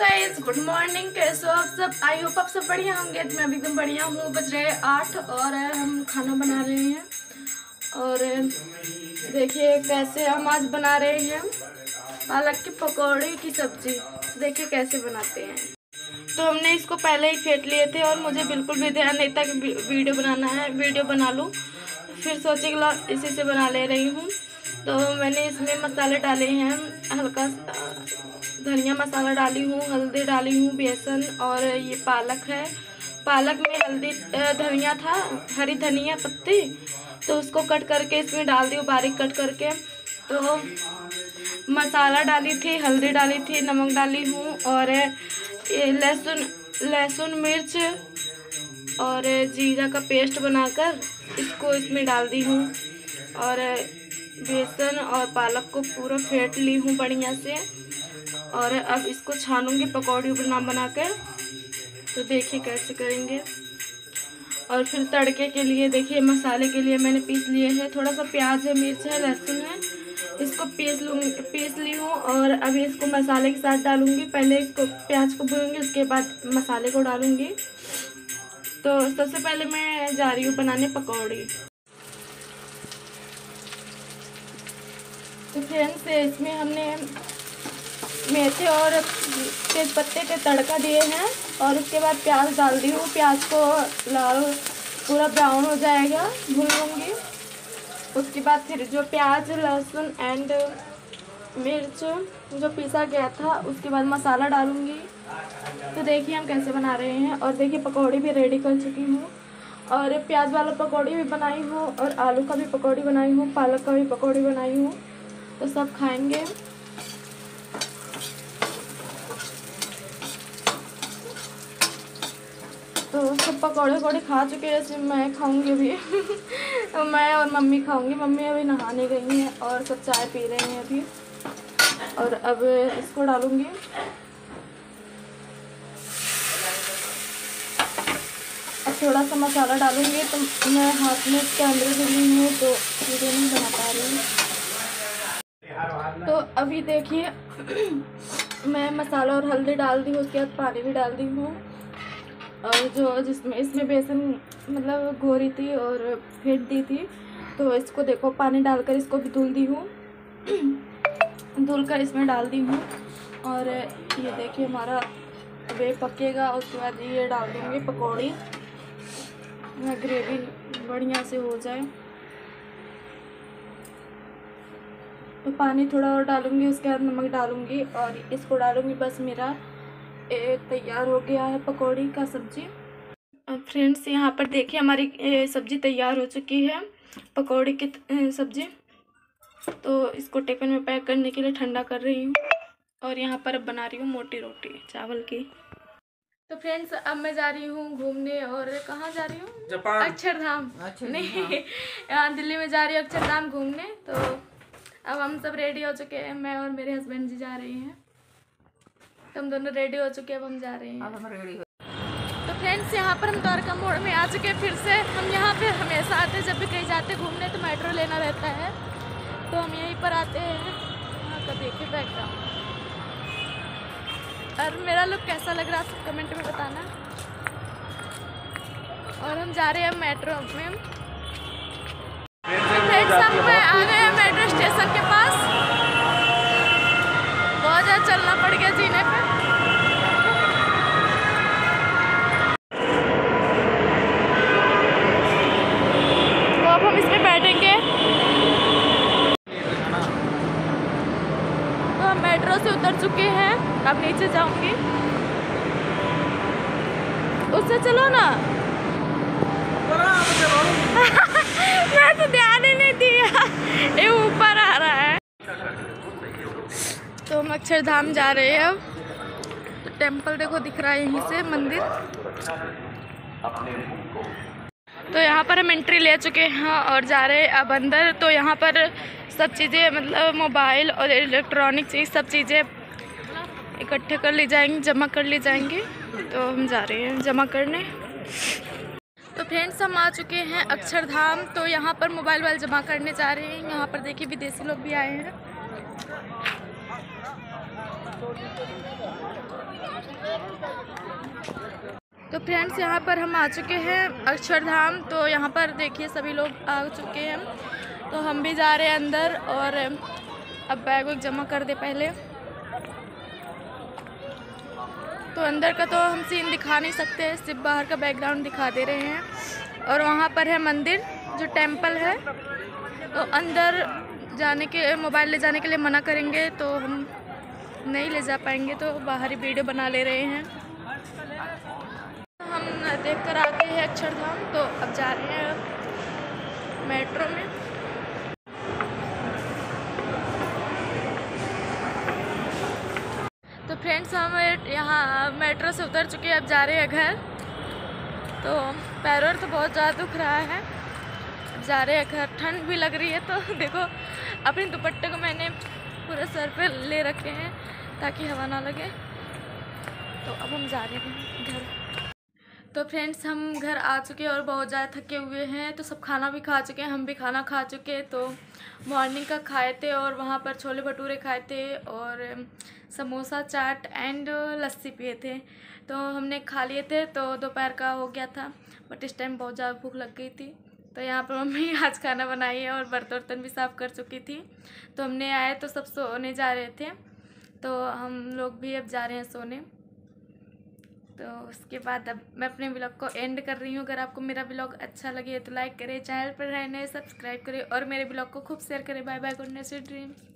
Guys good morning कैसे हो आप सब? आई होप आप सब बढ़िया होंगे। मैं भी एकदम बढ़िया हूँ। बज रहे आठ और हम खाना बना रहे हैं। और देखिए कैसे हम आज बना रहे हैं। पालक की पकौड़े की सब्ज़ी। देखिए कैसे बनाते हैं। तो हमने इसको पहले ही फेंट लिए थे और मुझे बिल्कुल भी ध्यान नहीं था कि वीडियो बनाना है, वीडियो बना लूँ। फिर सोचे कि इसी से बना ले रही हूँ। तो मैंने इसमें मसाले डाले हैं, हल्का धनिया मसाला डाली हूँ, हल्दी डाली हूँ, बेसन और ये पालक है। पालक में हल्दी धनिया था, हरी धनिया पत्ती तो उसको कट करके इसमें डाल दी, बारीक कट करके। तो मसाला डाली थी, हल्दी डाली थी, नमक डाली हूँ और ये लहसुन लहसुन मिर्च और जीरा का पेस्ट बनाकर इसको इसमें डाल दी हूँ। और बेसन और पालक को पूरा फेंट ली हूँ बढ़िया से। और अब इसको छानूँगी पकौड़ी बना बना कर तो देखिए कैसे करेंगे। और फिर तड़के के लिए देखिए मसाले के लिए मैंने पीस लिए हैं। थोड़ा सा प्याज है, मिर्च है, लहसुन है। इसको पीस लूँगी पीस ली हूँ और अभी इसको मसाले के साथ डालूँगी। पहले इसको प्याज को भूनूँगी, उसके बाद मसाले को डालूँगी। तो सबसे पहले मैं जा रही हूँ बनाने पकौड़ी। तो फ्रेंड्स, इसमें हमने मेथे और तेज पत्ते के तड़का दिए हैं और उसके बाद प्याज डाल दी हूँ। प्याज को लाल, पूरा ब्राउन हो जाएगा, भून लूँगी। उसके बाद फिर जो प्याज, लहसुन एंड मिर्च जो पीसा गया था, उसके बाद मसाला डालूँगी। तो देखिए हम कैसे बना रहे हैं। और देखिए पकौड़ी भी रेडी कर चुकी हूँ। और प्याज वाला पकौड़ी भी बनाई हूँ और आलू का भी पकौड़ी बनाई हूँ, पालक का भी पकौड़ी बनाई हूँ। तो सब खाएँगे। सब पकौड़े वकौड़े खा चुके हैं, जैसे मैं खाऊँगी अभी। तो मैं और मम्मी खाऊँगी। मम्मी अभी नहाने गई हैं और सब चाय पी रहे हैं अभी। और अब इसको डालूँगी। अब थोड़ा सा मसाला डालूँगी तो मैं हाथ में कैमरे से ली हूँ तो वीडियो नहीं बना पा रही हूँ। तो अभी देखिए, मैं मसाला और हल्दी डाल दी उसके बाद पानी भी डाल दी हूँ। और जो जिसमें, इसमें बेसन मतलब घोरी थी और फेंट दी थी तो इसको देखो, पानी डालकर इसको भी धुल दी हूँ। धुल कर इसमें डाल दी हूँ और ये देखिए, हमारा वे पकेगा, उसके बाद ये डाल दूँगी पकौड़ी। ग्रेवी बढ़िया से हो जाए। तो पानी थोड़ा और डालूँगी, उसके बाद नमक डालूँगी और इसको डालूँगी बस मेरा। तैयार हो गया है पकौड़ी का सब्ज़ी। फ्रेंड्स यहाँ पर देखिए हमारी सब्ज़ी तैयार हो चुकी है पकौड़ी की सब्ज़ी। तो इसको टिफ़िन में पैक करने के लिए ठंडा कर रही हूँ और यहाँ पर अब बना रही हूँ मोटी रोटी चावल की। तो फ्रेंड्स अब मैं जा रही हूँ घूमने और कहाँ जा रही हूँ? अक्षरधाम। नहीं यहाँ दिल्ली में जा रही हूँ अक्षरधाम घूमने। तो अब हम सब रेडी हो चुके हैं मैं और मेरे हस्बैंड जी जा रहे हैं। तो हम दोनों रेडी हो चुके हैं अब हम जा रहे हैं। हम रेडी हो तो फ्रेंड्स यहाँ पर हम द्वारका मोड़ में आ चुके हैं फिर से। हम यहाँ पे हमेशा आते जब भी कहीं जाते घूमने तो मेट्रो लेना रहता है। तो हम यहीं पर आते हैं। यहाँ का देखिए बैकग्राउंड और मेरा लुक कैसा लग रहा है सब कमेंट में बताना। और हम जा रहे हैं मेट्रो में। फ्रेंड्स हम आ गए हैं मेट्रो स्टेशन के पास बहुत ज़्यादा चलना पड़ गया जीने पे। तो अब हम इसमें बैठेंगे। तो हम मेट्रो से उतर चुके हैं। अब नीचे जाऊँगी। उससे चलो ना। मैं तो ध्यान ही नहीं दिया। ये ऊपर आ रहा है तो हम अक्षरधाम जा रहे हैं अब। टेंपल देखो दिख रहा है यहीं से, मंदिर। तो यहाँ पर हम एंट्री ले चुके हैं और जा रहे हैं अब अंदर। तो यहाँ पर सब चीज़ें मतलब मोबाइल और इलेक्ट्रॉनिक चीज़ सब चीज़ें इकट्ठे कर ली जाएँगी, जमा कर ली जाएँगी। तो हम जा रहे हैं जमा करने। तो फ्रेंड्स हम आ चुके हैं अक्षरधाम। तो यहाँ पर मोबाइल वाइल जमा करने जा रहे हैं। यहाँ पर देखिए विदेशी लोग भी आए हैं। तो फ्रेंड्स, यहाँ पर हम आ चुके हैं अक्षरधाम। तो यहाँ पर देखिए, सभी लोग आ चुके हैं। तो हम भी जा रहे हैं अंदर और अब बैग वैग जमा कर दे पहले। तो अंदर का तो हम सीन दिखा नहीं सकते, सिर्फ़ बाहर का बैकग्राउंड दिखा दे रहे हैं। और वहाँ पर है मंदिर, जो टेंपल है। तो अंदर जाने के मोबाइल ले जाने के लिए मना करेंगे तो हम नहीं ले जा पाएँगे तो बाहर वीडियो बना ले रहे हैं। हम देख कर आ गए हैं अक्षरधाम तो अब जा रहे हैं मेट्रो में। तो फ्रेंड्स, हम यहाँ मेट्रो से उतर चुके हैं, अब जा रहे हैं घर। तो पैरों तो बहुत ज़्यादा दुख रहा है। जा रहे हैं घर, ठंड भी लग रही है तो देखो, अपने दुपट्टे को मैंने पूरे सर पे ले रखे हैं ताकि हवा ना लगे। तो अब हम जा रहे हैं घर। तो फ्रेंड्स, हम घर आ चुके हैं और बहुत ज़्यादा थके हुए हैं। तो सब खाना भी खा चुके हैं, हम भी खाना खा चुके हैं। तो मॉर्निंग का खाए थे और वहाँ पर छोले भटूरे खाए थे और समोसा, चाट एंड लस्सी पिए थे। तो हमने खा लिए थे तो दोपहर का हो गया था बट इस टाइम बहुत ज़्यादा भूख लग गई थी। तो यहाँ पर मम्मी आज खाना बनाई है और बर्तन वर्तन भी साफ़ कर चुकी थी। तो हमने आए तो सब सोने जा रहे थे। तो हम लोग भी अब जा रहे हैं सोने। तो उसके बाद अब मैं अपने ब्लॉग को एंड कर रही हूँ। अगर आपको मेरा ब्लॉग अच्छा लगे तो लाइक करें चैनल पर रहने सब्सक्राइब करें और मेरे ब्लॉग को खूब शेयर करें। Bye bye good night dreams